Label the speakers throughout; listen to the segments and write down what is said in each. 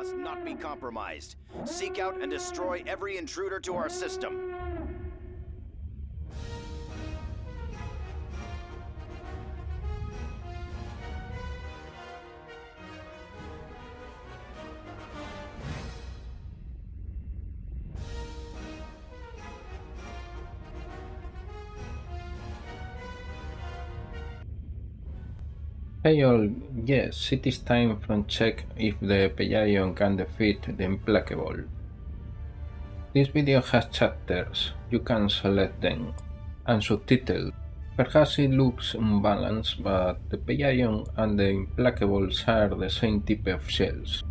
Speaker 1: must not be compromised. Seek out and destroy every intruder to our system.
Speaker 2: All, yes, it is time from check if the Pellaeon can defeat the Implacable. This video has chapters, you can select them, and subtitles. Perhaps it looks unbalanced, but the Pellaeon and the Implacable are the same type of shells.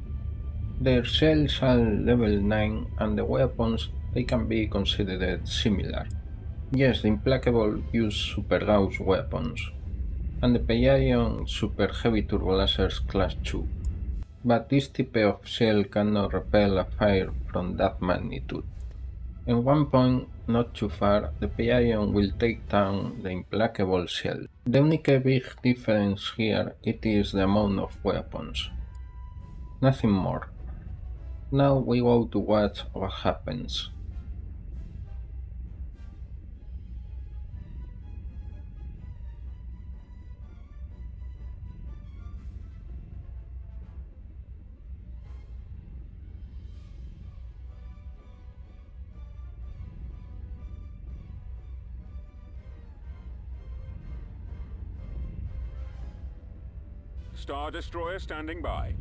Speaker 2: Their shells are level 9 and the weapons they can be considered similar. Yes, the Implacable use Super Gauss weapons, and the Pellaeon Super Heavy Turbo Lasers Class 2. But this type of shell cannot repel a fire from that magnitude. At one point, not too far, the Pelagion will take down the implacable shell. The only big difference here it is the amount of weapons. Nothing more. Now we go to watch what happens.
Speaker 3: Star Destroyer standing by.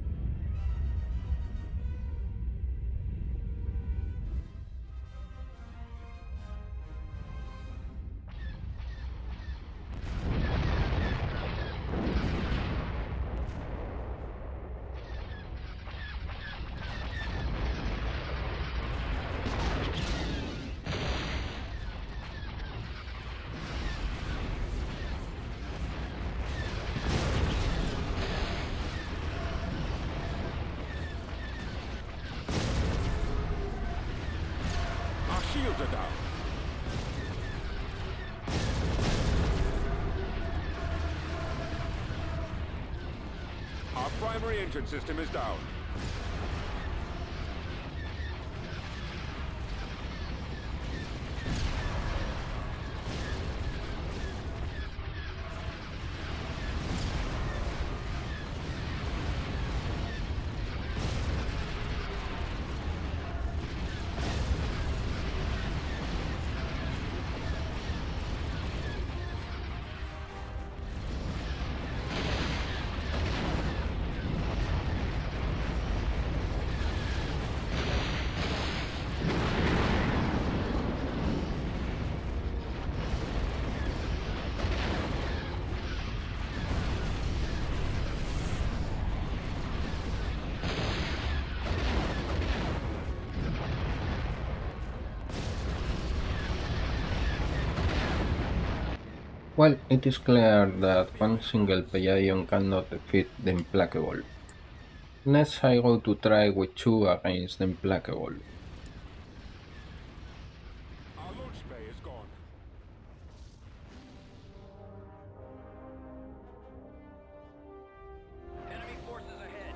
Speaker 3: Our primary engine system is down.
Speaker 2: Well, it is clear that one single Pellaeon cannot defeat the Implacable. Next I go to try with two against the Implacable.
Speaker 3: Our launch bay is gone.
Speaker 1: Enemy forces ahead.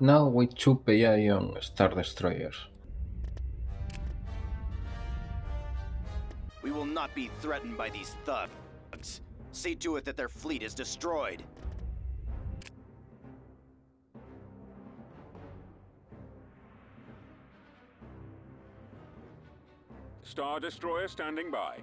Speaker 2: Now with two Pellaeon Star Destroyers.
Speaker 1: Not be threatened by these thugs. See to it that their fleet is destroyed.
Speaker 3: Star Destroyer standing by.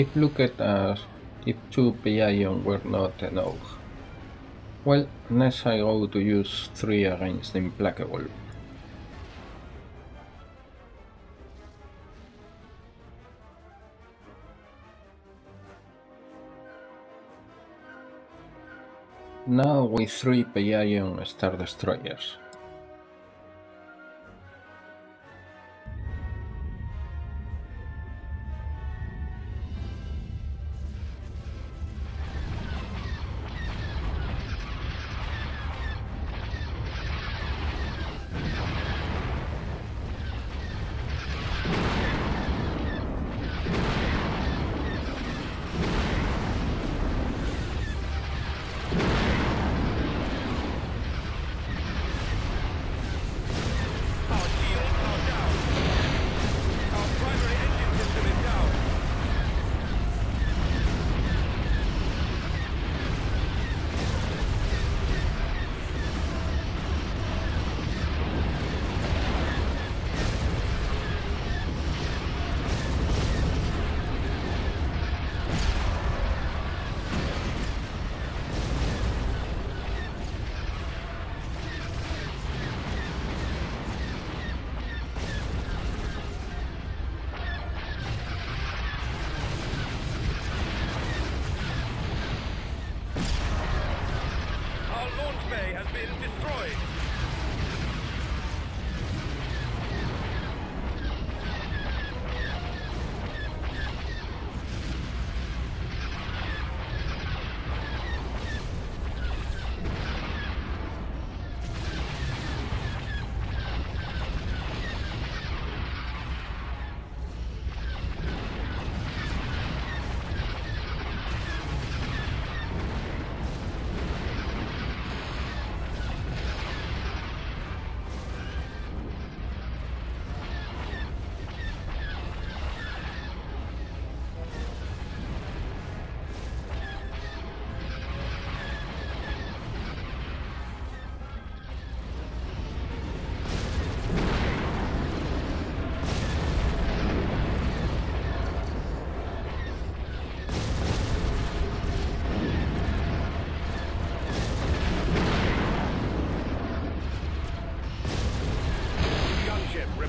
Speaker 2: If look at if two Pellaeon were not enough. Well, next I go to use three against the Implacable. Now with three Pellaeon Star Destroyers.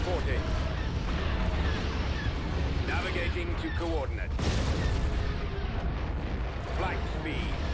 Speaker 3: Reporting. Navigating to coordinates. Flight speed.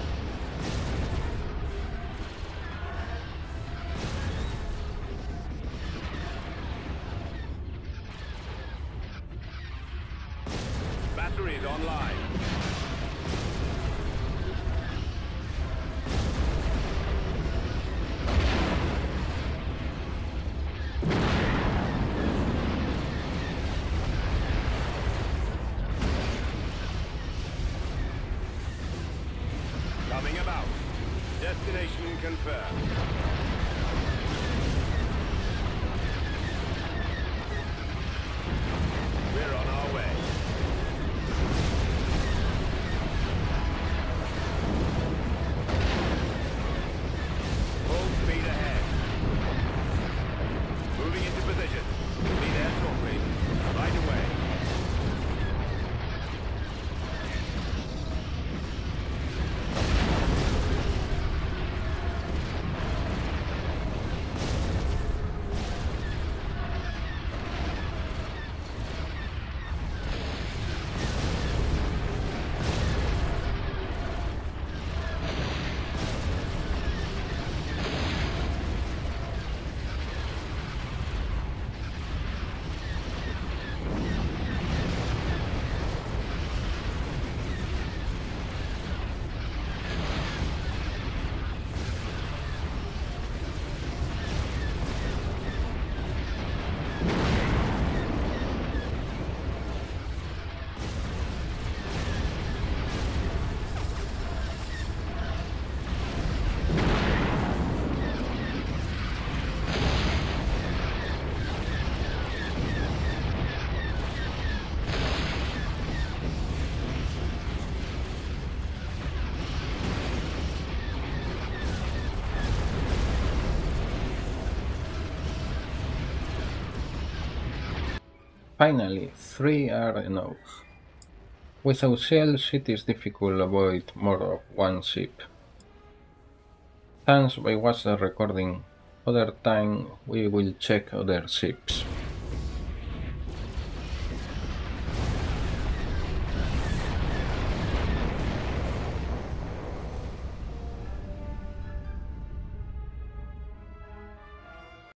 Speaker 2: Finally, three are enough. Without shells, it is difficult to avoid more of one ship. Thanks by watch the recording. Other time we will check other ships.